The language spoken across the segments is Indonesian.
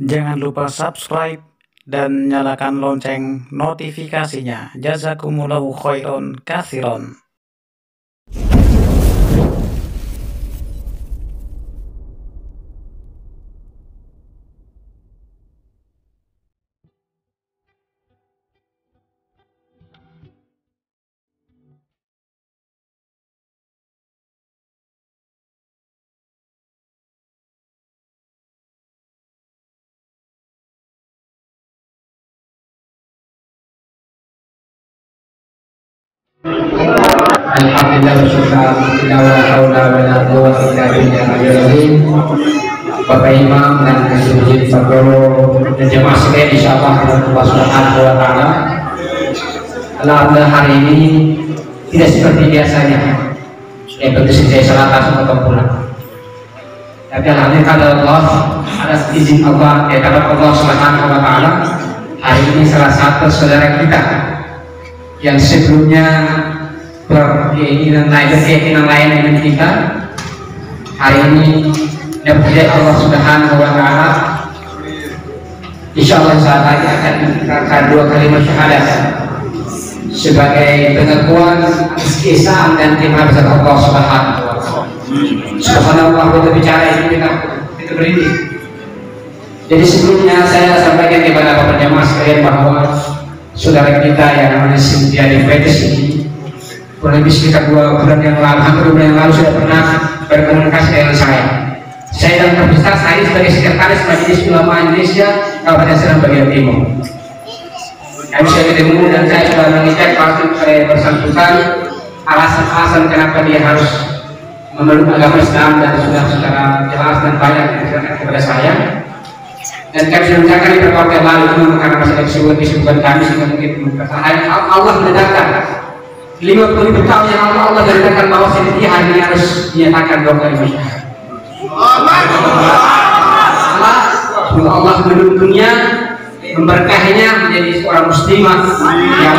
Jangan lupa subscribe dan nyalakan lonceng notifikasinya. Jazakumullahu khairan kasiron. Alhamdulillah bersyukur kita wa haula wa la quwwata Bapak Imam dan Masjid Fadolo dan jemaah sekalian insyaallah Allah Subhanahu wa taala. Alhamdulillah hari ini tidak seperti biasanya. Ya tentu saja salat asar atau pulang. Tapi alhamdulillah kata Allah atas izin Allah ya kata Allah Subhanahu wa taala hari ini salah satu saudara kita yang sebelumnya berkeinginan lain berkeyakinan lain dengan kita hari ini hidayah Allah Subhanahu wa taala Insya Allah saat lagi akan mendengarkan dua kalimat syahadat sebagai pengakuan keesaan dan terima besar Allah Subhanahu wa taala. Subhanallah kita bicara ini kita kita berdiri. Jadi sebelumnya saya sampaikan kepada Bapak jamaah sekalian bahwa saudara kita yang namanya Cynthia Diabetes ini kurang lebih sekitar dua bulan yang lalu, hampir dua bulan yang lalu sudah pernah berkomunikasi dengan saya. Saya dan Profesor saya sebagai sekretaris Majelis Ulama Indonesia Kabupaten Serang Bagian Timur. Kami sudah ketemu dan saya sudah mengecek pasti saya bersangkutan alasan-alasan kenapa dia harus memeluk agama Islam dan sudah secara jelas dan banyak dijelaskan kepada saya. Dan kami sudah menjelaskan di beberapa yang lalu karena masih ada kesibukan kesibukan kami sehingga mungkin Allah mendatangkan 50 ribu tahun yang Allah Allah datangkan bahwa sendiri hari ini harus dinyatakan dua kali. Semoga Allah mendukung dunia memberkahinya menjadi seorang muslimah yang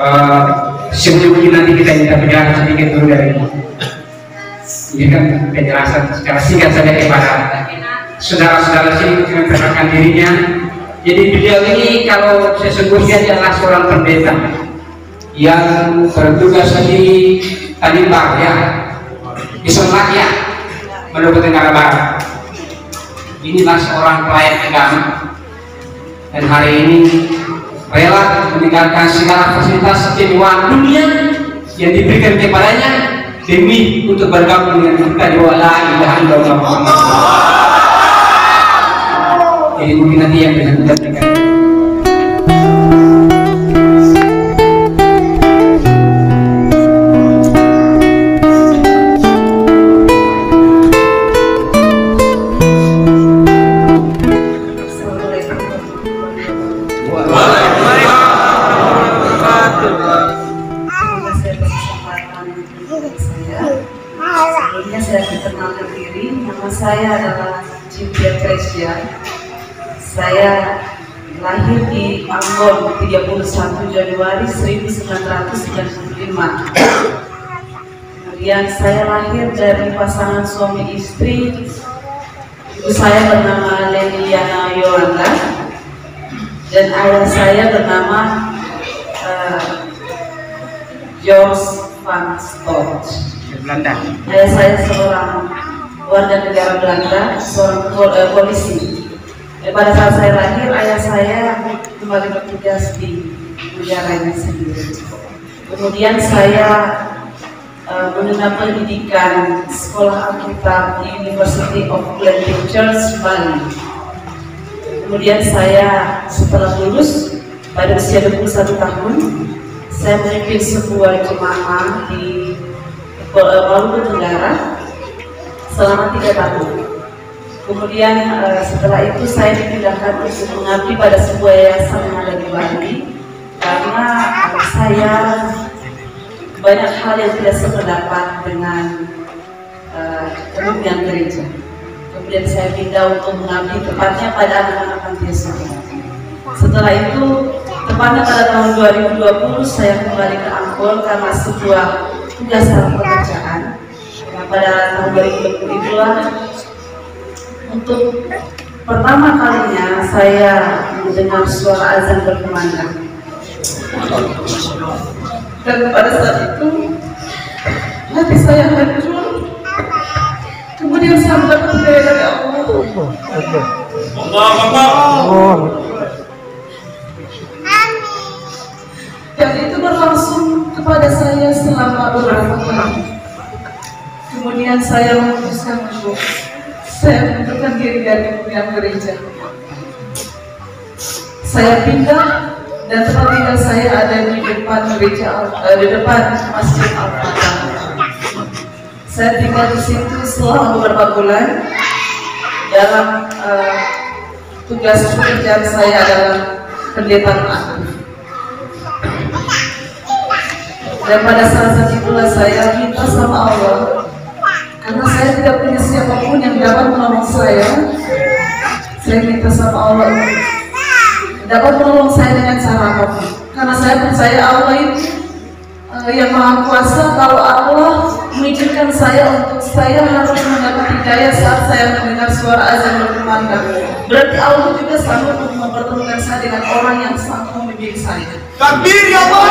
uh, sebelum nanti kita minta penjelasan sedikit dulu dari ini kan penjelasan secara singkat saja kepada saudara-saudara sini memperkenalkan dirinya. Jadi beliau ini kalau sesungguhnya adalah seorang pendeta yang bertugas di Tanimbar ya. Di Slovakia menuju Tenggara Barat. Inilah seorang pelayan agama. Dan hari ini rela meninggalkan segala fasilitas kemewahan dunia yang diberikan kepadanya demi untuk bergabung dengan kita di wala ilaha illallah jadi mungkin nanti yang bisa menyampaikan Ambon 31 Januari 1995. Kemudian saya lahir dari pasangan suami istri. Ibu saya bernama Leliana Yolanda dan ayah saya bernama uh, George Van Stott. Belanda. Ayah saya seorang warga negara Belanda, seorang pol eh, polisi. Eh, pada saat saya lahir, ayah saya kembali bertugas di negaranya sendiri. Kemudian saya eh, menempuh pendidikan sekolah Alkitab di University of Glen Pictures, Bali. Kemudian saya setelah lulus pada usia 21 tahun, saya memimpin sebuah jemaah di Maluku Tenggara selama tiga tahun. Kemudian uh, setelah itu saya dipindahkan untuk mengabdi pada sebuah yayasan yang ada di Bali karena uh, saya banyak hal yang tidak sependapat dengan uh, kemimpinan gereja. Kemudian saya pindah untuk mengabdi tepatnya pada anak-anak asuhan. Setelah itu tepatnya pada tahun 2020 saya kembali ke Ambon karena sebuah tugas dalam pekerjaan. Nah, pada tahun 2020 itulah untuk pertama kalinya saya mendengar suara azan berkumandang. Dan pada saat itu hati saya hancur. Kemudian saya mendapat hidayah dari Allah. Dan itu berlangsung kepada saya selama beberapa tahun. Kemudian saya memutuskan untuk saya mengundurkan diri dari kemudian gereja. Saya pindah dan tempat tinggal saya ada di depan gereja eh, di depan masjid Al Fatah. Saya tinggal di situ selama beberapa bulan. Dalam eh, tugas pekerjaan saya adalah pendeta aktif. Dan pada saat saat itulah saya minta sama Allah dapat menolong saya. Saya minta sama Allah dapat menolong saya dengan cara apa pun. Karena saya percaya Allah itu eh, yang maha kuasa. Kalau Allah mengizinkan saya untuk saya harus mendapat hidayah saat saya mendengar suara azan berkumandang. Berarti Allah juga sanggup untuk mempertemukan saya dengan orang yang sanggup membimbing saya. Takbir ya Allah.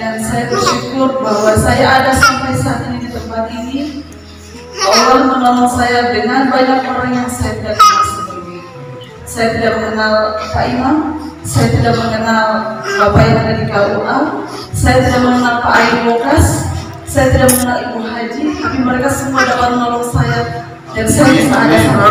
dan saya bersyukur bahwa saya ada Menolong saya dengan banyak orang yang saya tidak kenal sebelumnya. Saya tidak mengenal Pak Imam saya tidak mengenal Bapak yang ada di KUA saya tidak mengenal Pak Ayu Bokas saya tidak mengenal Ibu Haji tapi mereka semua dapat menolong saya. Dan saya bisa ada sama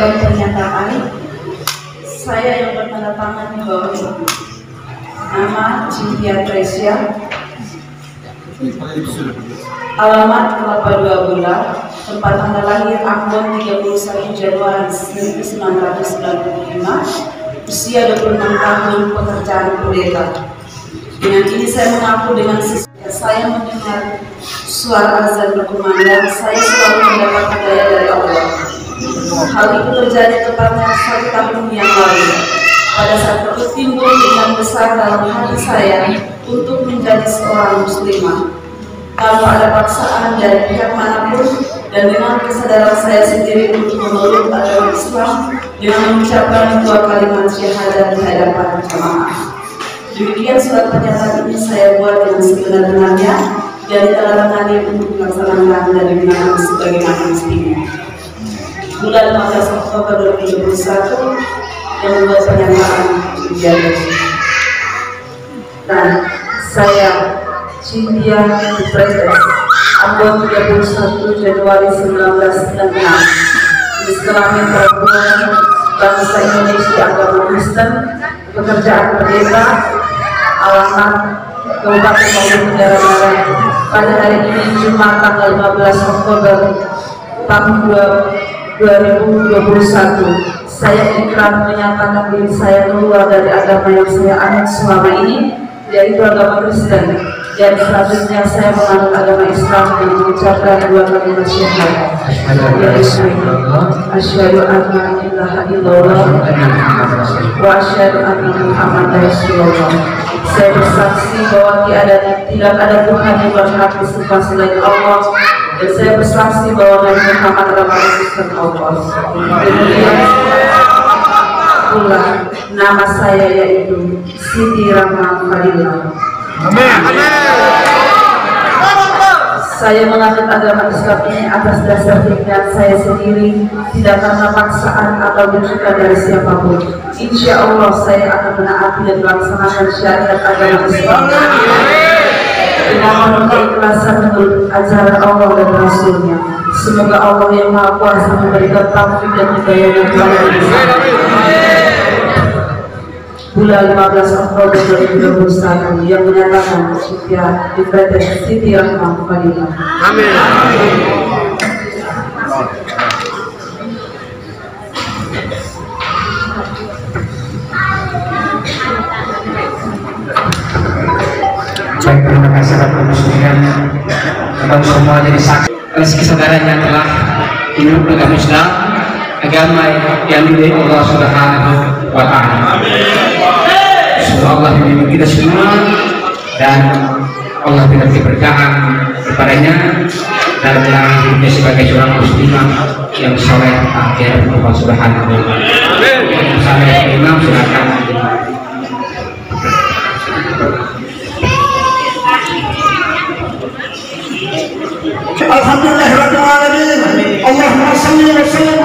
Surat pernyataan saya yang bertanda tangan di bawah ini. Nama Cynthia Tresia, alamat Kelapa Dua Bula, tempat tanggal lahir Ambon 31 Januari 1995, usia 26 tahun, pekerjaan pendeta. Dengan ini saya mengaku dengan saya mendengar suara azan berkumandang, saya selalu mendapat hidayah dari Allah. Hal itu terjadi tepatnya satu tahun yang lalu. Pada saat itu timbul dengan besar dalam hati saya untuk menjadi seorang muslimah. Tanpa ada paksaan dari pihak mana pun dan dengan kesadaran saya sendiri untuk memeluk agama Islam dengan mengucapkan dua kalimat syahadat di hadapan jamaah. Demikian surat pernyataan ini saya buat dengan sebenar-benarnya dan ditandatangani untuk dilaksanakan dan digunakan sebagaimana mestinya bulan 15 Oktober 2021 yang membuat pernyataan kebijakan. Dan saya Cynthia Presiden Ambon 31 Januari 1996 Islami perempuan bangsa Indonesia agama Kristen pekerjaan pendeta alamat Kabupaten Bogor Negara Barat pada hari ini Jumat tanggal 15 Oktober tahun 2021 saya ikrar menyatakan diri saya keluar dari agama yang saya anut selama ini yaitu agama Kristen. Dan selanjutnya saya menganut agama Islam dan mengucapkan dua kalimat syahadat asyhadu an la ilaha illallah wa asyhadu anna muhammadar rasulullah. Saya bersaksi bahwa tiada tidak ada Tuhan yang berhak disembah selain Allah dan saya bersaksi bahwa Nabi Muhammad adalah utusan Allah. Pula nama saya yaitu Siti Rahma Fadila. Saya menganut agama Islam ini atas dasar pikiran saya sendiri, tidak karena paksaan atau bijikan dari siapa pun. Insya Allah saya akan menaati dan melaksanakan syariat agama Islam dengan penuh keikhlasan menurut ajaran Allah dan Rasulnya. Semoga Allah yang Maha Kuasa memberikan taufik dan hidayah kita. Bulan 15 Oktober 2021 yang menyatakan Sofia di Siti Rahma Fadila. sekalian Abang semua jadi saksi atas kesadarannya telah hidup agama Islam agama yang diberi Allah Subhanahu wa taala. Semoga Allah melindungi kita semua dan Allah tidak keberkahan kepadanya dalam jalan hidupnya sebagai seorang muslimah yang soleh akhir Allah Subhanahu wa taala. Saya Imam silakan. الحمد لله رب العالمين. اللهم صل وسلم